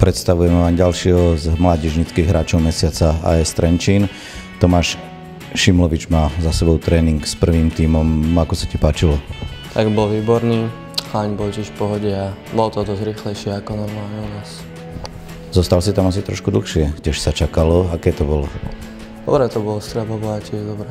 predstavujeme vám ďalšieho z mládežnických hráčov mesiaca AS Trenčín. Tomáš Šimlovič má za sebou tréning s prvým tímom. Ako sa ti páčilo? Tak bol výborný, chlaň bol tiež v pohode a bolo to dosť rýchlejšie ako normálne u nás. Zostal si tam asi trošku dlhšie, tiež sa čakalo. Aké to bolo? Dobre to bolo, strelba bola tiež dobrá.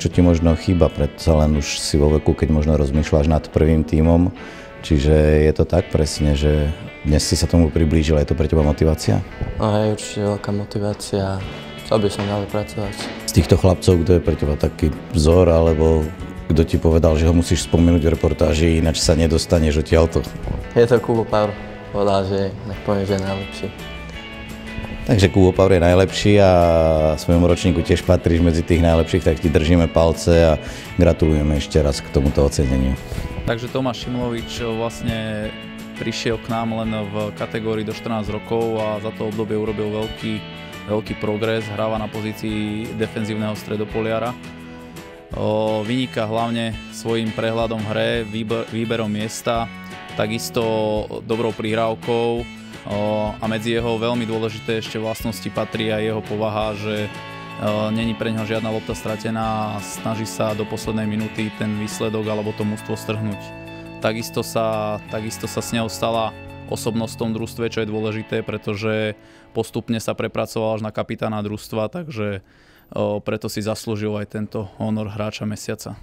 Čo ti možno chýba, predsa len už si vo veku, keď možno rozmýšľaš nad prvým tímom, čiže je to tak presne, že dnes si sa tomu priblížil, je to pre teba motivácia? No hej, určite veľká motivácia, chcel by som ďalej pracovať. Z týchto chlapcov, kto je pre teba taký vzor, alebo kto ti povedal, že ho musíš spomenúť v reportáži, ináč sa nedostaneš odtiaľto? Je to Kubo Pavr, povedal, že nech poviem, že je najlepší. Takže Kubo Pavr je najlepší a svojom ročníku tiež patríš medzi tých najlepších, tak ti držíme palce a gratulujeme ešte raz k tomuto oceneniu. Takže Tomáš Šimlovič vlastne prišiel k nám len v kategórii do 14 rokov a za to obdobie urobil veľký, veľký progres, hráva na pozícii defenzívneho stredopoliara. Vyniká hlavne svojim prehľadom hre, výber, výberom miesta, takisto dobrou prihrávkou a medzi jeho veľmi dôležité ešte vlastnosti patrí aj jeho povaha, že není pre neho žiadna lopta stratená a snaží sa do poslednej minúty ten výsledok alebo to mústvo strhnúť. Takisto sa, takisto sa s ňou stala osobnosť v tom družstve, čo je dôležité, pretože postupne sa prepracoval až na kapitána družstva, takže o, preto si zaslúžil aj tento honor hráča mesiaca.